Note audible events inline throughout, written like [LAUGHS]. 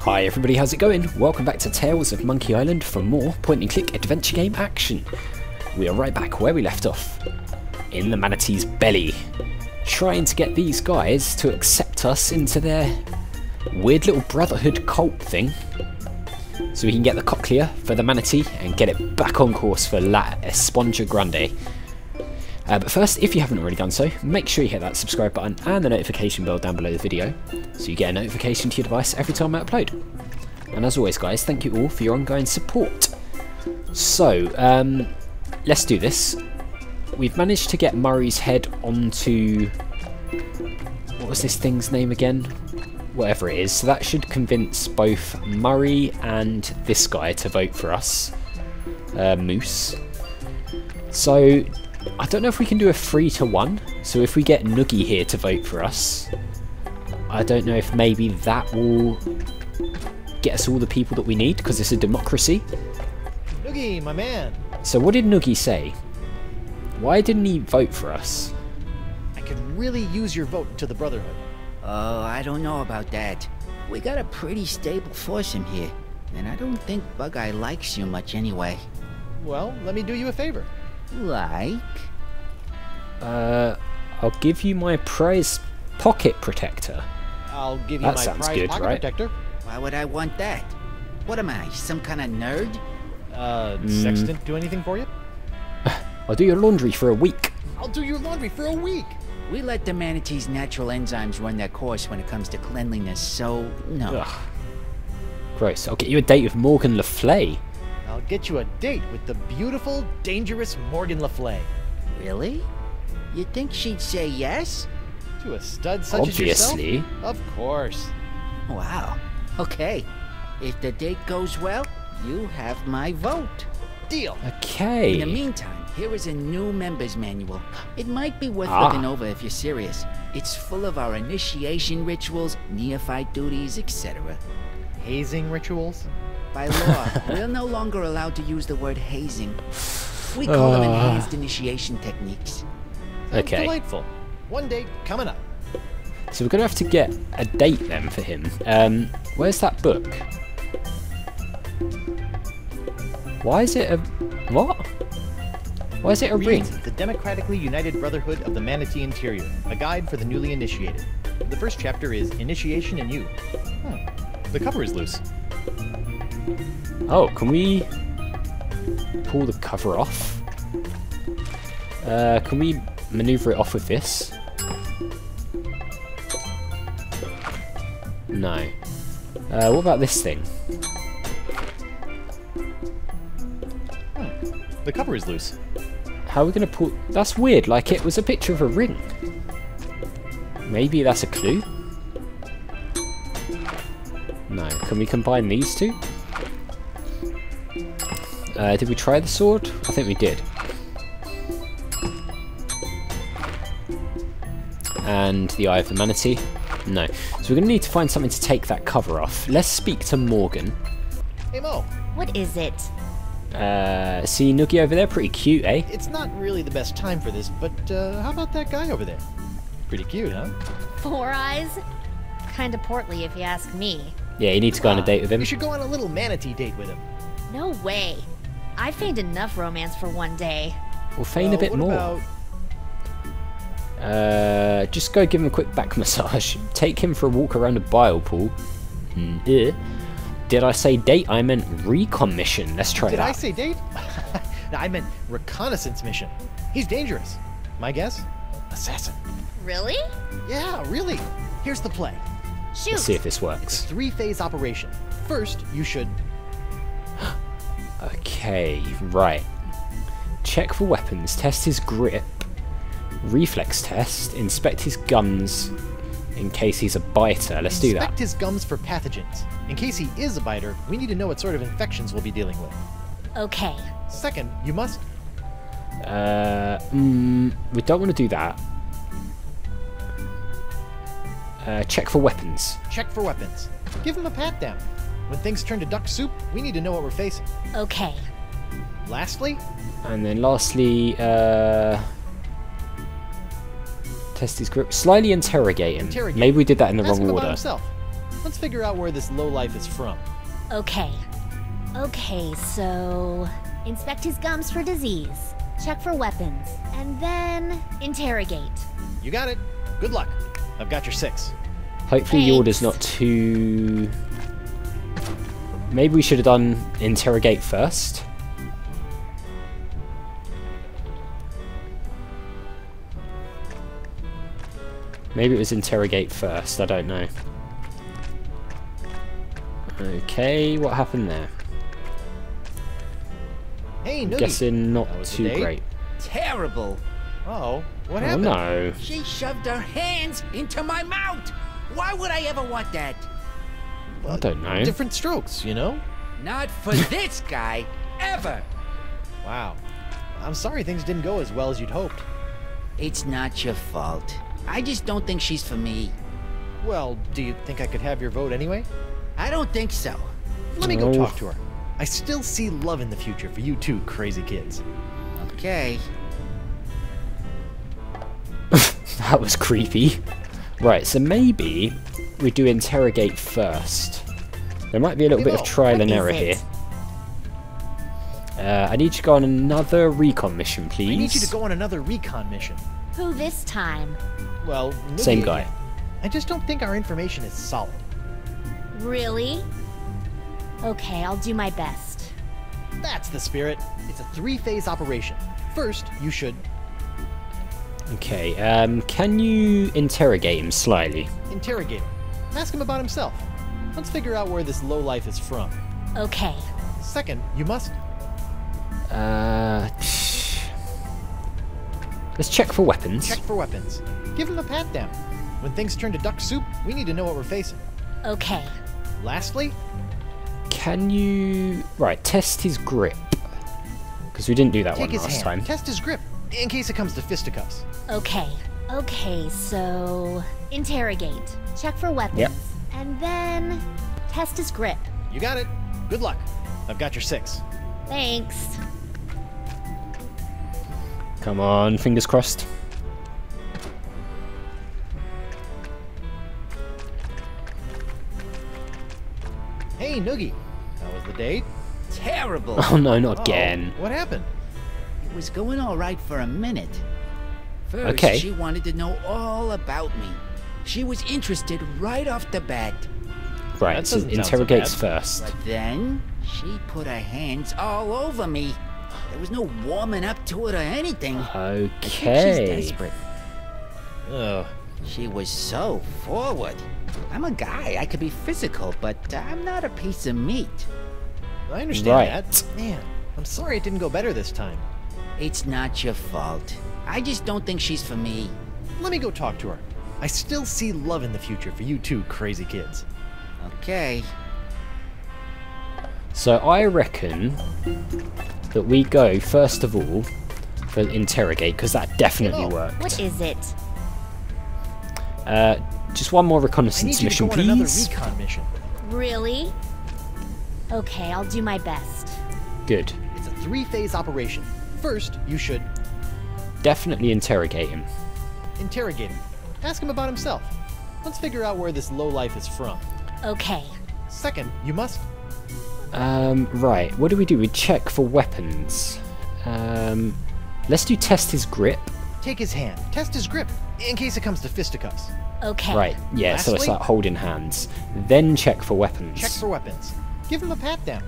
Hi everybody, how's it going? Welcome back to Tales of Monkey Island for more point and click adventure game action. We are right back where we left off, in the manatee's belly, trying to get these guys to accept us into their weird little brotherhood cult thing, so we can get the cochlea for the manatee and get it back on course for La Esponja Grande. Uh, but first, if you haven't already done so, make sure you hit that subscribe button and the notification bell down below the video, so you get a notification to your device every time I upload. And as always guys, thank you all for your ongoing support. So, um, let's do this. We've managed to get Murray's head onto... What was this thing's name again? Whatever it is. So that should convince both Murray and this guy to vote for us. Uh, Moose. So, I don't know if we can do a 3 to 1. So if we get Noogie here to vote for us, I don't know if maybe that will get us all the people that we need, because it's a democracy. Noogie, my man. So what did Noogie say? Why didn't he vote for us? I could really use your vote to the Brotherhood. Oh, I don't know about that. We got a pretty stable foursome here, and I don't think Bug-Eye likes you much anyway. Well, let me do you a favor. Like? Uh, I'll give you my prize pocket protector. I'll give you That my sounds prize good, pocket right? protector. Why would I want that? What am I, some kind of nerd? Uh, Mm. Sextant do anything for you? [SIGHS] I'll do your laundry for a week. I'll do your laundry for a week. We let the manatee's natural enzymes run their course when it comes to cleanliness, so no. Ugh. Gross. I'll get you a date with Morgan LeFlay. I'll get you a date with the beautiful, dangerous Morgan LeFlay. Really? You think she'd say yes? To a stud such as Obviously. yourself? Of course. Wow. Okay. If the date goes well, you have my vote. Deal. Okay. In the meantime, here is a new member's manual. It might be worth Ah. looking over if you're serious. It's full of our initiation rituals, neophyte duties, etc. Hazing rituals? By law, [LAUGHS] we're no longer allowed to use the word hazing. We call them Ah. enhanced initiation techniques. Okay. Delightful. One day coming up. So we're gonna have to get a date then for him. Um, where's that book? Why is it a what? Why is it a ring? The Democratically United Brotherhood of the Manatee Interior, a guide for the newly initiated. The first chapter is Initiation in You. Hmm. The cover is loose. Oh, can we pull the cover off? Uh, can we maneuver it off with this? No. Uh, what about this thing? The cover is loose. How are we going to pull... That's weird, like it was a picture of a ring. Maybe that's a clue? No. Can we combine these two? Uh, did we try the sword? I think we did. And the Eye of the Manatee? No. So we're going to need to find something to take that cover off. Let's speak to Morgan. Hey Mo, What is it? Uh, see Noogie over there? Pretty cute, eh? it's not really the best time for this, but uh, how about that guy over there? Pretty cute, huh? Four eyes? Kinda portly if you ask me. Yeah, you need to go on a date with him. You should go on a little manatee date with him. No way. I feigned enough romance for one day. We'll feign a bit more. About... Uh, just go give him a quick back [LAUGHS] massage. Take him for a walk around a bile pool. Hmm, eh. Did I say date? I meant recon mission. Let's try Did that. I say date? [LAUGHS] no, I meant reconnaissance mission. He's dangerous. My guess? Assassin. Really? Yeah, really. Here's the play. Shoot. Let's see if this It's a works. three-phase operation. First, you should Okay, right. Check for weapons. Test his grip. Reflex test. Inspect his gums in case he's a biter. Let's do that. inspect that. his gums for pathogens. In case he is a biter, we need to know what sort of infections we'll be dealing with. Okay. Second, you must Uh, mm, we don't want to do that. Uh, check for weapons. check for weapons. Give him a pat down. When things turn to duck soup, we need to know what we're facing. Okay. Lastly, And then lastly, uh, test Test his grip. Slyly interrogate him. Interrogate. Maybe we did that in the Ask him wrong about order. himself. Let's figure out where this lowlife is from. Okay. Okay, so inspect his gums for disease, check for weapons, and then interrogate. You got it. Good luck. I've got your six. Hopefully the order's not too... Maybe we should have done interrogate first. Maybe it was interrogate first, I don't know. Okay, what happened there? Hey, Noogie. Guessing not That was the too date. great. Terrible. Oh, what Oh happened? no. She shoved her hands into my mouth. Why would I ever want that? I don't know. Different strokes, you know? Not for [LAUGHS] this guy, ever. Wow. I'm sorry things didn't go as well as you'd hoped. It's not your fault. I just don't think she's for me. Well, do you think I could have your vote anyway? I don't think so. Let me go Oh. talk to her. I still see love in the future for you two crazy kids. Okay. [LAUGHS] That was creepy. Right, so maybe we do interrogate first. There might be a little Hey, bit of trial and error here. Uh, I need you to go on another recon mission, please. I need you to go on another recon mission. Who this time? Well, Noogie Same guy. I just don't think our information is solid. Really? Okay, I'll do my best. That's the spirit. It's a three-phase operation. First, you should Okay, um, can you interrogate him slyly? interrogate him. Ask him about himself. Let's figure out where this lowlife is from. Okay. Second, you must Uh, let's check for weapons. check for weapons. Give him a pat down. When things turn to duck soup, we need to know what we're facing. Okay. Lastly, Can you... Right, test his grip. Because we didn't do that take one his last hand. time. Test his grip, in case it comes to fisticuffs. Okay. Okay, so interrogate, check for weapons, Yep. and then test his grip. You got it. Good luck. I've got your six. Thanks. Come on, fingers crossed. Hey, Noogie. How was the date? Terrible. Oh no, not Oh, again. What happened? It was going all right for a minute. First, Okay. she wanted to know all about me. She was interested right off the bat. Right, That so doesn't so interrogates first. But then, she put her hands all over me. There was no warming up to it or anything. I think She's Okay. desperate. Ugh. She was so forward. I'm a guy, I could be physical, but I'm not a piece of meat. I understand Right. that. Man, I'm sorry it didn't go better this time. It's not your fault. I just don't think she's for me. Let me go talk to her. I still see love in the future for you two crazy kids. Okay. So I reckon that we go first of all for interrogate because that definitely Hello. worked. What is it? Uh, just one more reconnaissance mission, go another please. recon mission. Really? Okay, I'll do my best. Good. It's a three-phase operation. First, you should Definitely interrogate him. interrogate him. Ask him about himself. Let's figure out where this lowlife is from. Okay. Second, you must Um, right. What do we do? We check for weapons. Um, let's do test his grip. take his hand. Test his grip, in case it comes to fisticuffs. Okay. Right. Yeah. so it's Lastly- like holding hands. Then check for weapons. Check for weapons. Give him a pat down.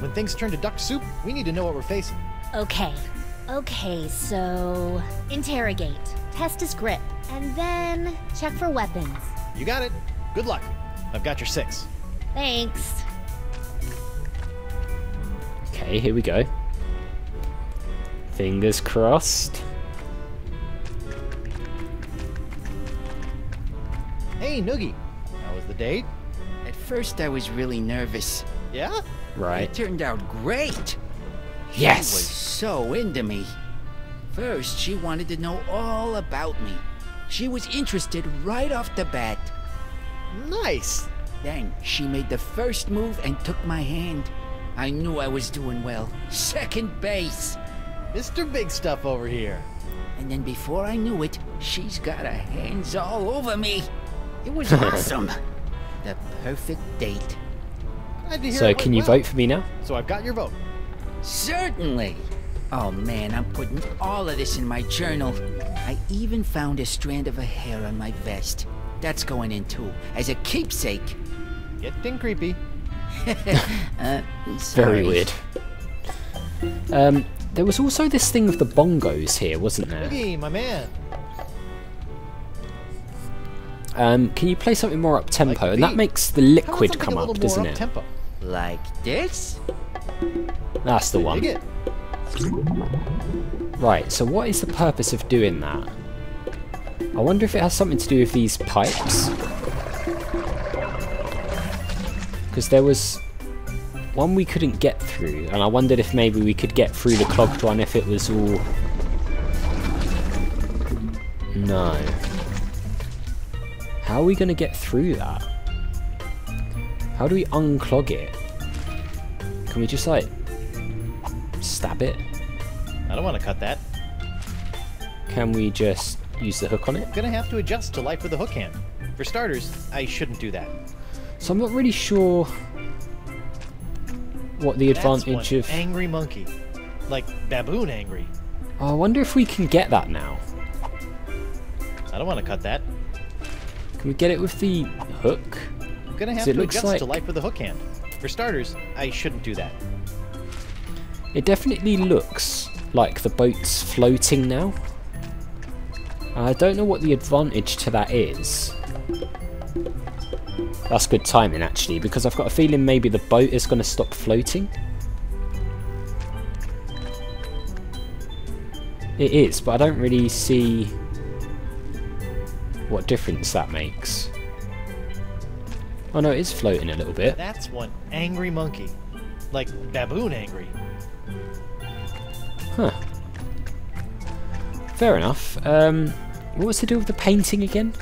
When things turn to duck soup, we need to know what we're facing. Okay. Okay, so interrogate, test his grip, and then check for weapons. You got it. Good luck. I've got your six. Thanks. Okay. Here we go. Fingers crossed. Hey, Noogie. How was the date? At first, I was really nervous. Yeah? Right. It turned out great. She was so into me. First, she wanted to know all about me. She was interested right off the bat. Nice. Then she made the first move and took my hand. I knew I was doing well. Second base. Mr. Big Stuff over here. And then before I knew it, she's got her hands all over me. It was [LAUGHS] awesome. The perfect date. Glad to hear So can you well. vote for me now? So I've got your vote. Certainly. Oh man, I'm putting all of this in my journal. I even found a strand of a hair on my vest. That's going in too, as a keepsake. Getting creepy. [LAUGHS] [LAUGHS] Uh, Very weird. Um, there was also this thing of the bongos here, wasn't there? Boogie, my man. Um, can you play something more up tempo? Like and that makes the liquid come up, doesn't more it? Like this? That's the one. Right, so what is the purpose of doing that? I wonder if it has something to do with these pipes. Because there was one we couldn't get through, and I wondered if maybe we could get through the clogged one if it was all... No. How are we going to get through that? How do we unclog it? Can we just, like, stab it? I don't want to cut that. Can we just use the hook on it? I'm Gonna have to adjust to life with a hook hand. For starters, I shouldn't do that. So I'm not really sure what the advantage of... angry monkey, like baboon angry. I wonder if we can get that now. I don't want to cut that. Can we get it with the hook? I'm gonna have to adjust to life with a hook hand. For starters, I shouldn't do that. It definitely looks like the boat's floating now. I don't know what the advantage to that is. That's good timing actually, because I've got a feeling maybe the boat is going to stop floating. It is, but I don't really see what difference that makes. Oh no, it is floating a little bit. That's one angry monkey, like baboon angry. Huh. Fair enough. Um, what was to do with the painting again?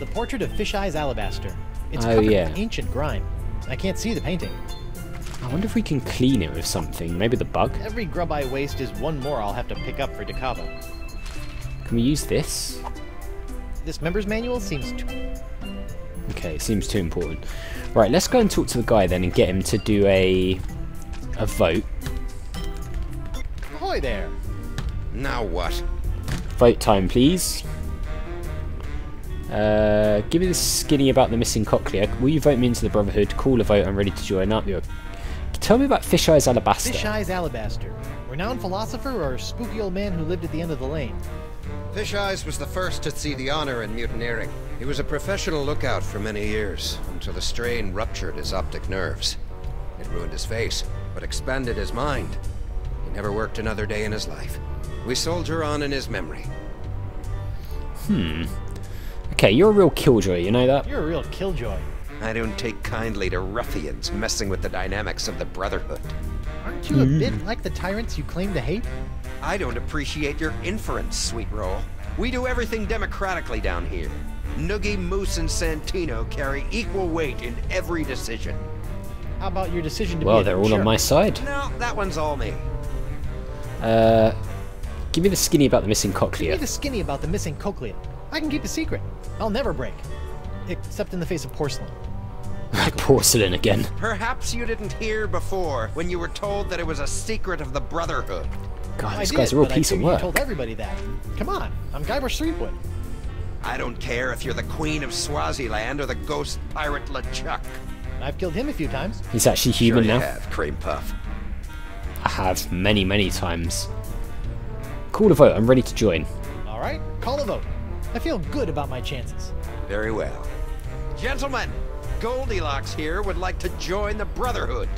The portrait of Fish Eyes Alabaster. It's Oh, covered yeah. in ancient grime. I can't see the painting. I wonder if we can clean it with something. Maybe the bug? Every grub I waste is one more I'll have to pick up for De Cava. Can we use this? This member's manual seems too... Okay, seems too important. Right, let's go and talk to the guy then and get him to do a a vote. Ahoy there! Now what? Vote time, please. Uh, give me the skinny about the missing cochlea. Will you vote me into the Brotherhood? Call a vote. I'm ready to join up. You're... Tell me about Fish Eyes Alabaster. Fish Eyes Alabaster. Renowned philosopher or spooky old man who lived at the end of the lane? Fish Eyes was the first to see the honor in mutineering. He was a professional lookout for many years, until the strain ruptured his optic nerves. It ruined his face, but expanded his mind. He never worked another day in his life. We soldier on in his memory. Hmm. Okay, you're a real killjoy, you know that? You're a real killjoy. I don't take kindly to ruffians messing with the dynamics of the Brotherhood. Aren't you a bit like the tyrants you claim to hate? I don't appreciate your inference, sweet roll. We do everything democratically down here. Noogie, Moose, and Santino carry equal weight in every decision. How about your decision to Well, be a they're all jerk? on my side. No, that one's all me. Uh, give me the skinny about the missing cochlea. Give cochlea. me the skinny about the missing cochlea. I can keep a secret. I'll never break. Except in the face of porcelain. [LAUGHS] Porcelain again. Perhaps you didn't hear before when you were told that it was a secret of the Brotherhood. God, I this did, guy's a real but I piece of figured you work. told everybody that. Come on, I'm Guybrush Threepwood. I don't care if you're the Queen of Swaziland or the ghost pirate LeChuck. I've killed him a few times. He's actually human sure you now. have, Cream Puff. I have many, many times. Call a vote. I'm ready to join. All right, call a vote. I feel good about my chances. Very well. Gentlemen, Goldilocks here would like to join the Brotherhood.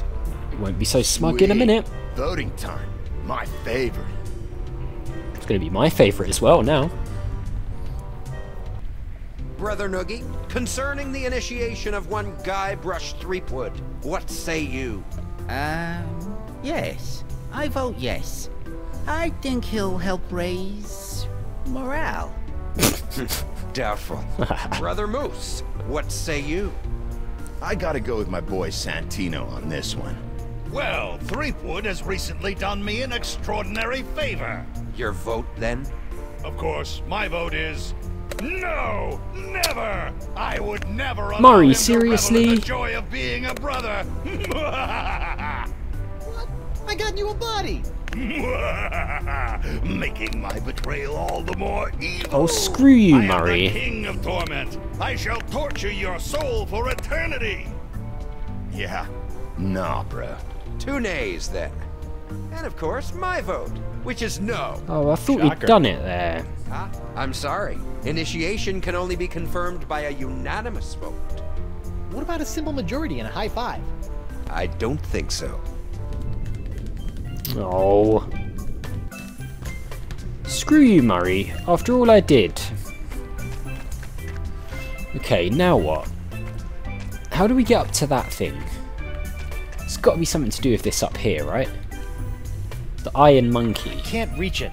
Won't be so smug in a minute. Voting time. My favorite. It's going to be my favourite as well now. Brother Noogie, concerning the initiation of one Guybrush Threepwood, what say you? Um, yes. I vote yes. I think he'll help raise morale. [LAUGHS] Doubtful. [LAUGHS] Brother Moose, what say you? I gotta go with my boy Santino on this one. Well, Threepwood has recently done me an extraordinary favor. Your vote, then? Of course, my vote is no, never. I would never allow Murray, him to seriously? the joy of being a brother. What? I got you a body. [LAUGHS] Making my betrayal all the more evil. Oh, screw you, I am the king of torment. I shall torture your soul for eternity. Yeah. Nah, bruh. Two nays, then. And of course, my vote, which is no. Oh, I thought we'd Shocker. done it there. Ah, I'm sorry. Initiation can only be confirmed by a unanimous vote. What about a simple majority and a high five? I don't think so. Oh. Screw you, Murray. After all I did. Okay, now what? How do we get up to that thing? Got to be something to do with this up here, right? The Iron Monkey. Can't reach it.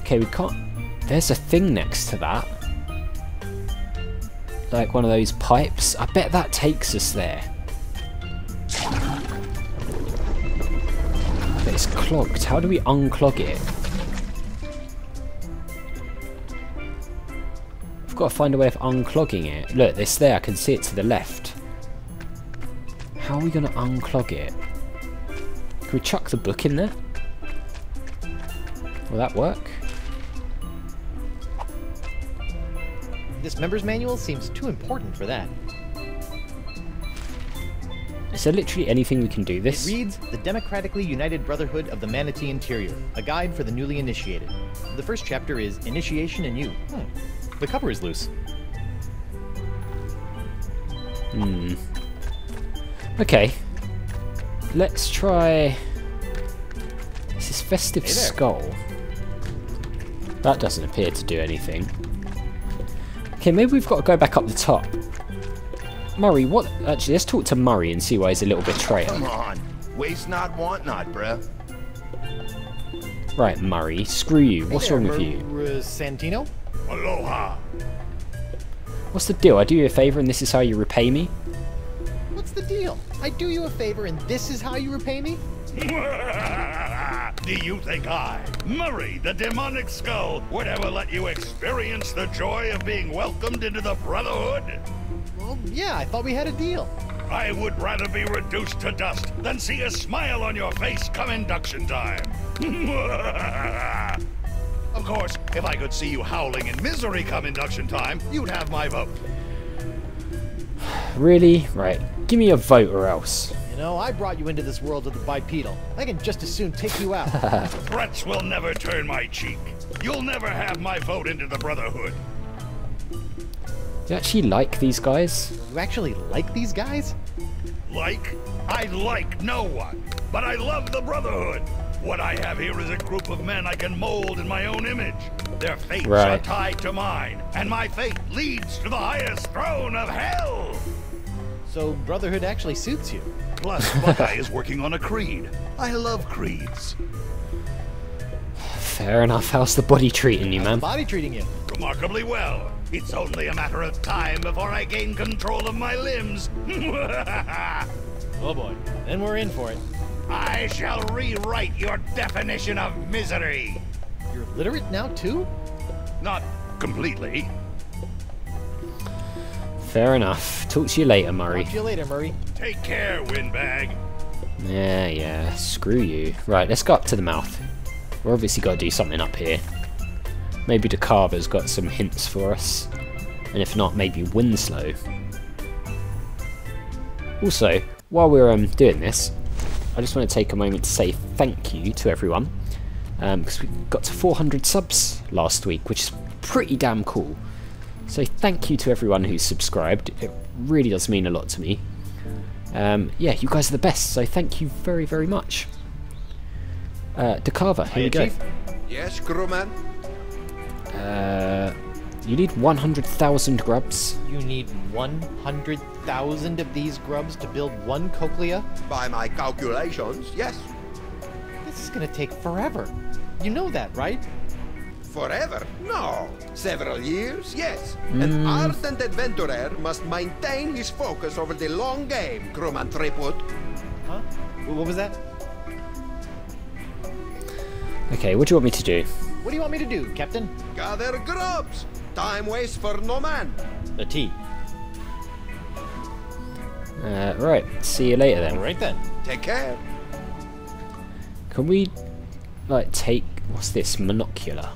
Okay, we can't... There's a thing next to that. Like one of those pipes. I bet that takes us there. But it's clogged. How do we unclog it? I've got to find a way of unclogging it. Look, it's there. I can see it to the left. How are we going to unclog it? Can we chuck the book in there? Will that work? This member's manual seems too important for that. Is there literally anything we can do It this? reads The Democratically United Brotherhood of the Manatee Interior, a guide for the newly initiated. The first chapter is Initiation and You. Hmm. The cover is loose. Hmm. Okay. Let's try. This is Festive Hey. Skull. That doesn't appear to do anything. Okay, maybe we've got to go back up the top. Murray, what? Actually, let's talk to Murray and see why he's a little bit oh, traitor. Come on. Waste not, want not, bruh. Right, Murray, screw you. What's Hey there, wrong with you? Santino? Aloha. What's the deal? I do you a favour and this is how you repay me? What's the deal? I do you a favor and this is how you repay me? [LAUGHS] Do you think I, Murray the demonic skull, would ever let you experience the joy of being welcomed into the Brotherhood? Well, yeah, I thought we had a deal. I would rather be reduced to dust than see a smile on your face come induction time. [LAUGHS] of course, if I could see you howling in misery come induction time, you'd have my vote. Really? Right. Give me a vote or else. You know, I brought you into this world of the bipedal. I can just as soon take you out. [LAUGHS] Threats will never turn my cheek. You'll never have my vote into the Brotherhood. Do you actually like these guys? you actually like these guys? Like? I like no one, but I love the Brotherhood. What I have here is a group of men I can mold in my own image. Their fates are tied to mine, and my fate leads to the highest throne of hell. So Brotherhood actually suits you. Plus, [LAUGHS] Bug-Eye is working on a creed. I love creeds. Fair enough. How's the body treating you, man? Body treating you. Remarkably well. It's only a matter of time before I gain control of my limbs. [LAUGHS] Oh boy. Then we're in for it. I shall rewrite your definition of misery. You're literate now too? Not completely. Fair enough. Talk to you later, Murray. Talk to you later, Murray. Take care, windbag. Yeah, yeah. Screw you. Right, let's go up to the mouth. We're obviously got to do something up here. Maybe the carver's got some hints for us. And if not, maybe Winslow. Also, while we're um, doing this, I just want to take a moment to say thank you to everyone. Because we got to 400 subs last week, which is pretty damn cool. So thank you to everyone who's subscribed. It really does mean a lot to me. Um, yeah, you guys are the best, so thank you very, very much. Uh, De Cava, here Hiya, we go. Chief. Yes, crewman? Uh, you need 100,000 grubs. You need 100,000 of these grubs to build one cochlea? By my calculations, yes. This is gonna take forever. You know that, right? Forever? No. Several years? Yes. An ardent adventurer must maintain his focus over the long game, crewman Threepwood. Huh? What was that? Okay, what do you want me to do? What do you want me to do, Captain? Gather grubs! Time waits for no man! The T. Uh, right, see you later then. Right then. Take care! Can we, like, take... What's this? Monocular.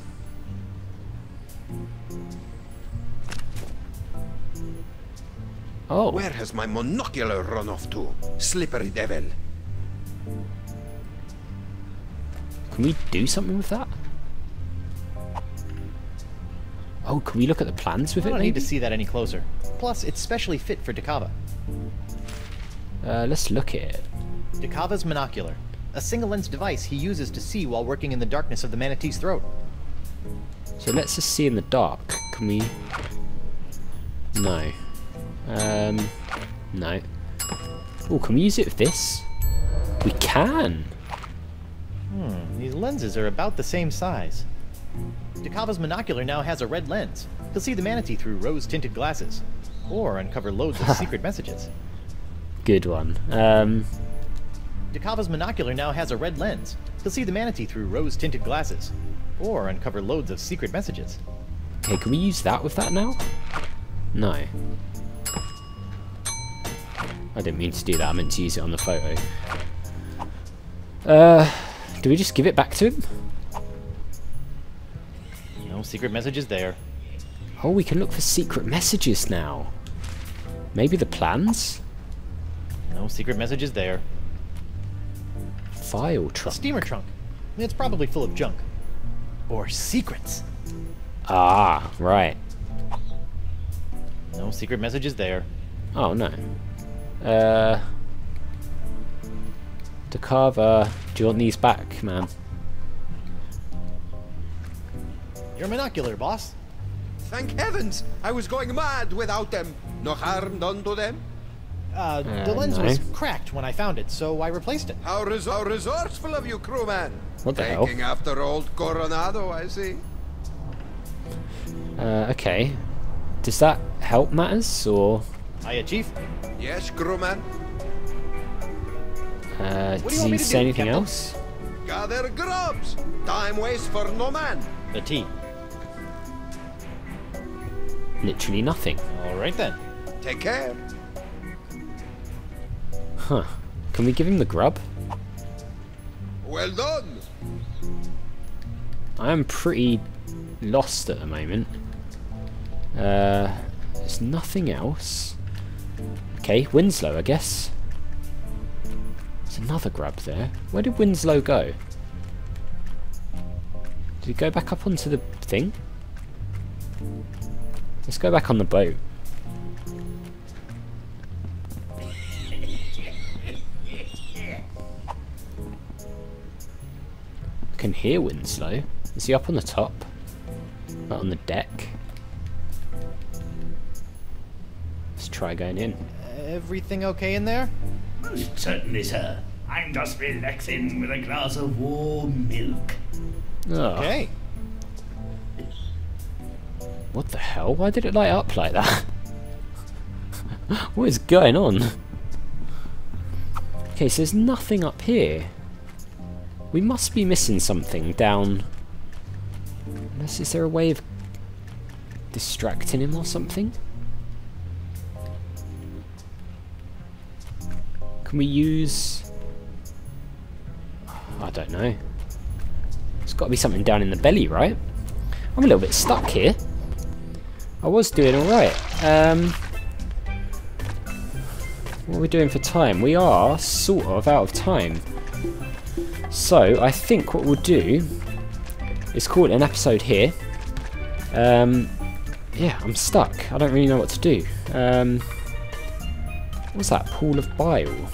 Oh, Where has my monocular run off to? Slippery devil. can we do something with that? Oh, can we look at the plans with I it, I don't need to see that any closer. Plus, it's specially fit for De Cava. Uh, let's look at it. De Cava's monocular. A single-lens device he uses to see while working in the darkness of the manatee's throat. So let's just see in the dark. Can we... No. Um, no. Oh, can we use it with this? We can! Hmm, these lenses are about the same size. De Cava's monocular now has a red lens. He'll see the manatee through rose-tinted glasses. Or uncover loads of [LAUGHS] secret messages. Good one. Um, De Cava's monocular now has a red lens. He'll see the manatee through rose-tinted glasses. Or uncover loads of secret messages. okay, can we use that with that now? No. I didn't mean to do that, I meant to use it on the photo. Uh, do we just give it back to him? No secret messages there. Oh, we can look for secret messages now. Maybe the plans? No secret messages there. File A trunk. steamer trunk. It's probably full of junk. Or secrets. Ah, right. No secret messages there. Oh no. Uh, De Cava, do you want these back, man? Your monocular, boss. Thank heavens! I was going mad without them! No harm done to them? Uh, the Uh, lens no. was cracked when I found it, so I replaced it. How, res- how resourceful of you, crewman! What the hell? Taking after old Coronado, I see. Uh, okay. Does that help matters, or Hiya, Chief. Yes, crewman? uh, do you he say do, anything Captain? else? Gather grubs! Time waits for no man! The T. Literally nothing. Alright then. Take care! Huh. Can we give him the grub? Well done! I am pretty lost at the moment. Uh, there's nothing else. Okay, Winslow, I guess. There's another grub there. Where did Winslow go? Did he go back up onto the thing? Let's go back on the boat. I can hear Winslow. Is he up on the top? Not on the deck? Try going in. Everything okay in there? Most certainly, sir. I'm just relaxing with a glass of warm milk. Oh, Okay. What the hell? Why did it light up like that? [LAUGHS] what is going on? Okay, so there's nothing up here. We must be missing something down... Unless, is there a way of distracting him or something? Can we use... I don't know. There's got to be something down in the belly, right? I'm a little bit stuck here. I was doing alright. Um, what are we doing for time? We are sort of out of time. So, I think what we'll do is call it an episode here. Um, yeah, I'm stuck. I don't really know what to do. Um, what's that? Pool of bile.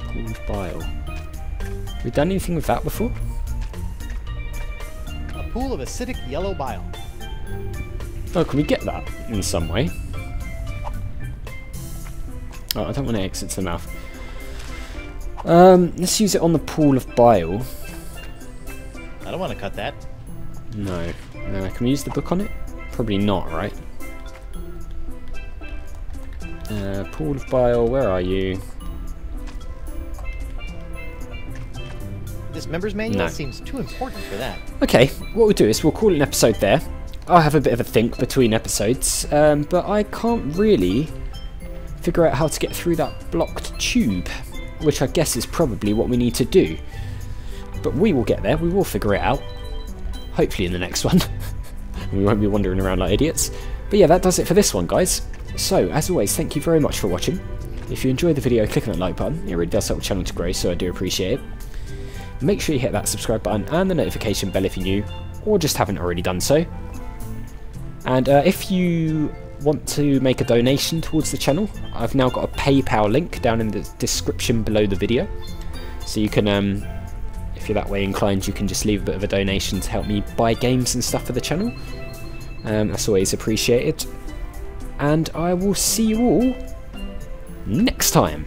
Pool of bile. Have we done anything with that before? A pool of acidic yellow bile. Oh, can we get that in some way? Oh, I don't want to exit to the mouth. Um, let's use it on the pool of bile. I don't want to cut that. No. Uh, can we use the book on it? Probably not, right? Uh, pool of bile, where are you? This member's manual No. seems too important for that. Okay, what we'll do is we'll call an episode there. I'll have a bit of a think between episodes, um, but I can't really figure out how to get through that blocked tube, which I guess is probably what we need to do. But we will get there, we will figure it out. Hopefully in the next [LAUGHS] one. we won't be wandering around like idiots. But yeah, that does it for this one, guys. So, as always, thank you very much for watching. If you enjoyed the video, click on that like button. It really does help the channel to grow, so I do appreciate it. Make sure you hit that subscribe button and the notification bell if you're new, or just haven't already done so. And uh, if you want to make a donation towards the channel, I've now got a PayPal link down in the description below the video. So you can, um, if you're that way inclined, you can just leave a bit of a donation to help me buy games and stuff for the channel. Um, that's always appreciated. And I will see you all next time.